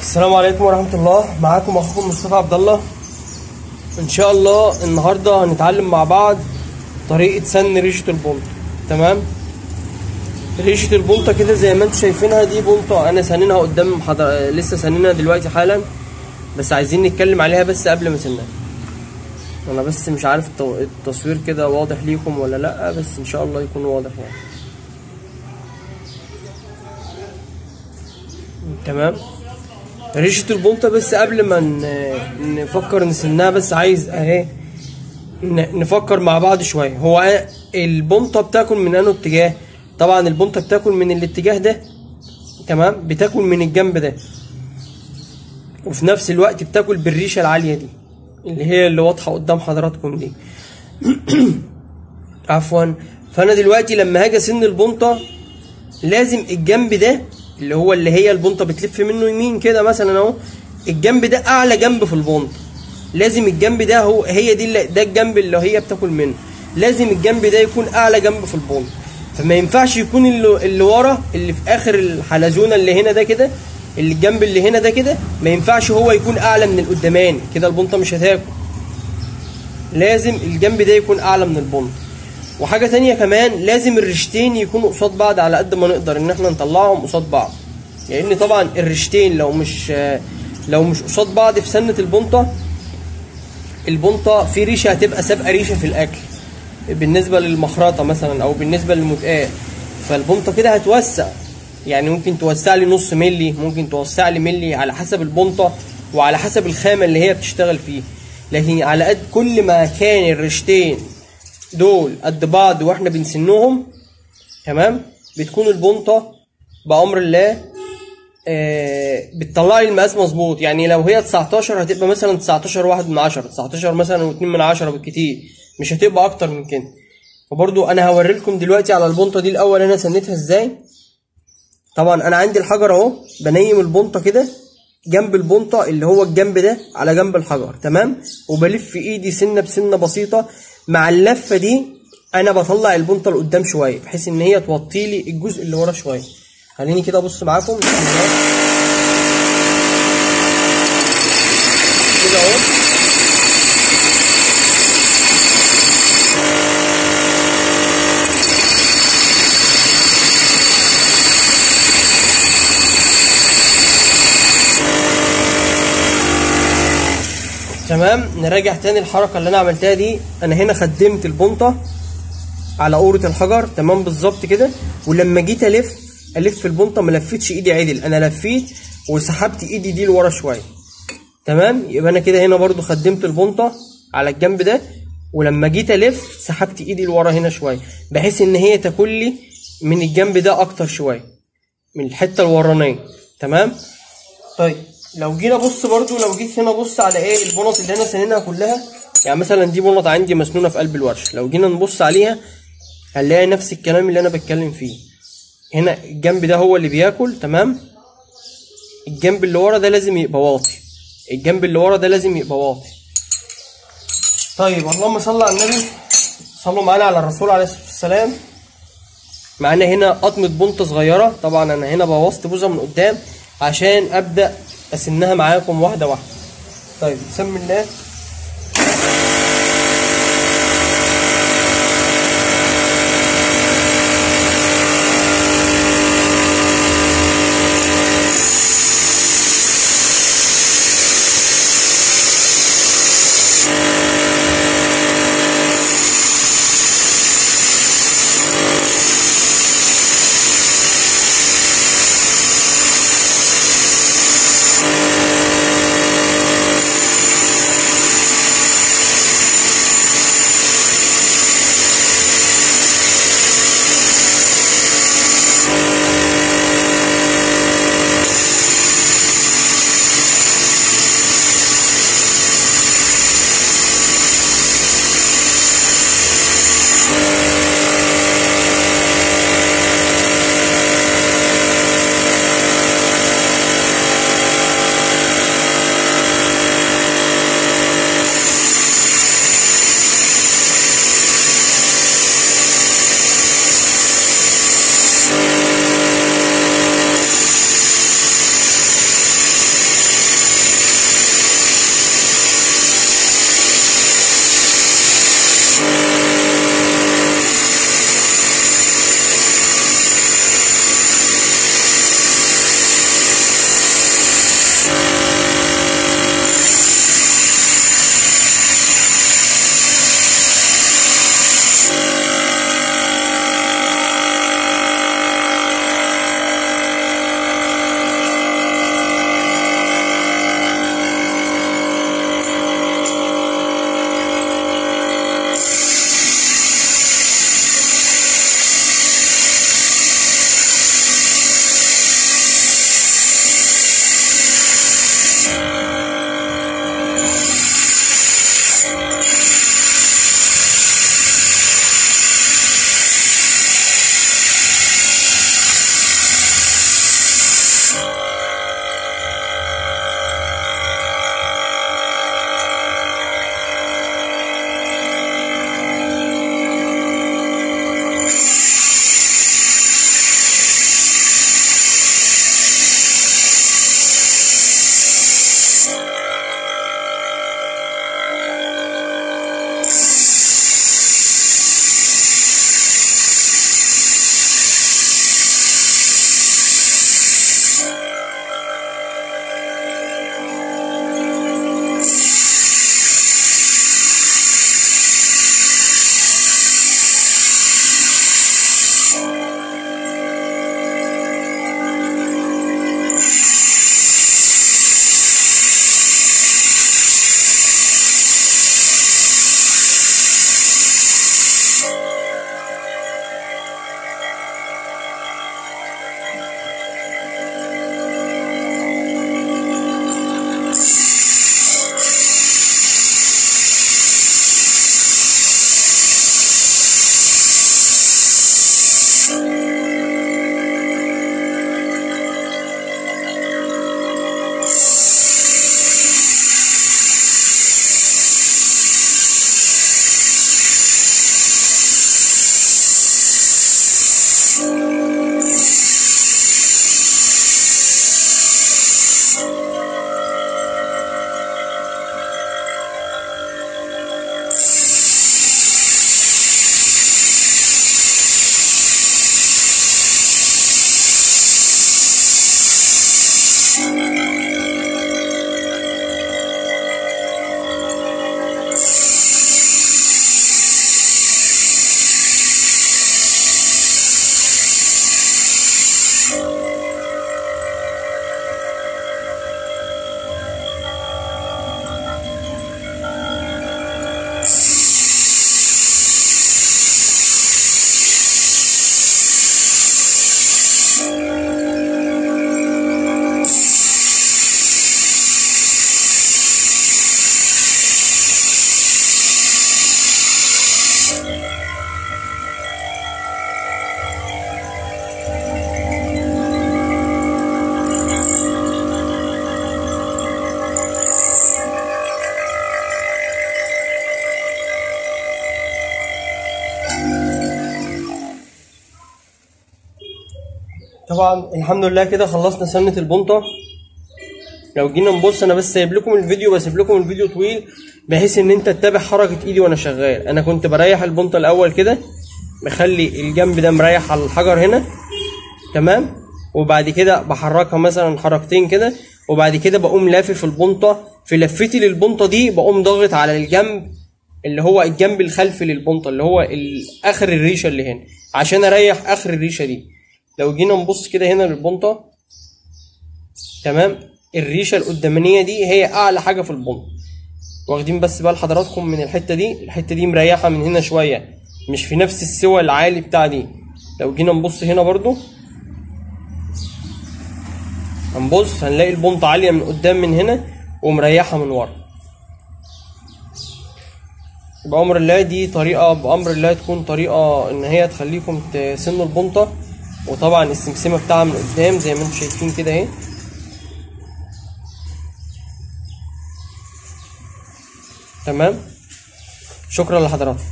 السلام عليكم ورحمة الله. معاكم أخوكم مصطفى عبد الله إن شاء الله النهاردة هنتعلم مع بعض طريقة سن ريشة البنطة تمام؟ ريشة البنطة كده زي ما أنتم شايفينها دي بنطة أنا سننها قدام حضر... لسه سننها دلوقتي حالا. بس عايزين نتكلم عليها بس قبل ما سنها. أنا بس مش عارف التصوير كده واضح ليكم ولا لأ بس إن شاء الله يكون واضح يعني. تمام؟ ريشة البنطة بس قبل ما نفكر نسنها بس عايز اهي نفكر مع بعض شوية. هو البنطة بتاكل من أنه اتجاه طبعا البنطة بتاكل من الاتجاه ده تمام؟ بتاكل من الجنب ده. وفي نفس الوقت بتاكل بالريشة العالية دي اللي هي اللي واضحة قدام حضراتكم دي. عفوا. فأنا دلوقتي لما هاجي أسن البنطة لازم الجنب ده اللي هو اللي هي البنطه بتلف منه يمين كده مثلا أهو. الجنب ده أعلى جنب في البنطه لازم الجنب ده هو هي دي اللي ده الجنب اللي هي بتاكل منه. لازم الجنب ده يكون أعلى جنب في البنطه فما ينفعش يكون اللي, اللي ورا اللي في آخر الحلزونة اللي هنا ده كده اللي الجنب اللي هنا ده كده ما ينفعش هو يكون أعلى من القداماني كده البنطه مش هتاكل. لازم الجنب ده يكون أعلى من البنط وحاجة تانية كمان لازم الريشتين يكونوا قصاد بعض على قد ما نقدر إن إحنا نطلعهم قصاد بعض. لأن طبعا الريشتين لو مش لو مش قصاد بعض في سنة البنطة البنطة في ريشة هتبقى سابقة ريشة في الأكل. بالنسبة للمخرطة مثلا أو بالنسبة للمتقاه فالبنطة كده هتوسع. يعني ممكن توسع لي نص ملي ممكن توسع لي ملي على حسب البنطة وعلى حسب الخامة اللي هي بتشتغل فيه. لكن على قد كل ما كان الريشتين دول قد بعض وإحنا بنسنهم تمام؟ بتكون البنطة بأمر الله آه بتطلع لي المقاس مظبوط. يعني لو هي 19 هتبقى مثلا 19 واحد من 10 19 مثلا و2 من 10 بالكتير. مش هتبقى أكتر من كده. وبرضو أنا هوري لكم دلوقتي على البنطة دي الأول أنا سنتها إزاي. طبعا أنا عندي الحجر أهو بنيم البنطة كده جنب البنطة اللي هو الجنب ده على جنب الحجر تمام؟ وبلف إيدي سنة بسنة بسيطة. مع اللفة دي أنا بطلع البنطه لقدام شوية بحيث إن هي توطي لي الجزء اللي ورا شوية. خليني كده أبص معاكم. تمام؟ نراجع تاني الحركة اللي أنا عملتها دي. أنا هنا خدمت البنطه على قورة الحجر. تمام بالظبط كده. ولما جيت ألف ألف البنطه ما لفتش إيدي عدل. أنا لفيت وسحبت إيدي دي لورا شوية. تمام؟ يبقى أنا كده هنا برضو خدمت البنطه على الجنب ده. ولما جيت ألف سحبت إيدي لورا هنا شوية. بحيث إن هي تاكل لي من الجنب ده أكتر شوية. من الحتة الورانية. تمام؟ طيب. لو جينا بص برضو لو جيت هنا بص على إيه البنط اللي أنا سنينها كلها يعني مثلا دي بنط عندي مسنونة في قلب الورش. لو جينا نبص عليها هنلاقي نفس الكلام اللي أنا بتكلم فيه. هنا الجنب ده هو اللي بياكل تمام؟ الجنب اللي ورا ده لازم يبقى واطي. الجنب اللي ورا ده لازم يبقى واطي. طيب اللهم صل على النبي. صلوا معانا على الرسول عليه الصلاة والسلام. معانا هنا قطمة بنطة صغيرة. طبعا أنا هنا بوظت بوزة من قدام عشان أبدأ اسنها معاكم واحدة واحدة. طيب بسم الله. طبعا الحمد لله كده خلصنا سنة البنطة. لو جينا نبص أنا بس سايب لكم الفيديو بسيب لكم الفيديو طويل بحيث إن أنت تتابع حركة إيدي وأنا شغال. أنا كنت بريح البنطة الأول كده بخلي الجنب ده مريح على الحجر هنا. تمام؟ وبعد كده بحركها مثلا حركتين كده وبعد كده بقوم لافف البنطة. في لفتي للبنطة دي بقوم ضاغط على الجنب اللي هو الجنب الخلفي للبنطة اللي هو آخر الريشة اللي هنا عشان أريح آخر الريشة دي. لو جينا نبص كده هنا للبنطة تمام؟ الريشة القدامانية دي هي أعلى حاجة في البنط واخدين بس بال حضراتكم من الحتة دي الحتة دي مريحة من هنا شوية مش في نفس السوى العالي بتاع دي. لو جينا نبص هنا برضو هنبص هنلاقي البنط عالية من قدام من هنا ومريحة من ورا. بأمر الله دي طريقة بأمر الله تكون طريقة إن هي تخليكم تسنوا البنطة. وطبعا السمسمة بتاعها من قدام زي ما أنتم شايفين كده اهي. تمام؟ شكرا لحضراتكم.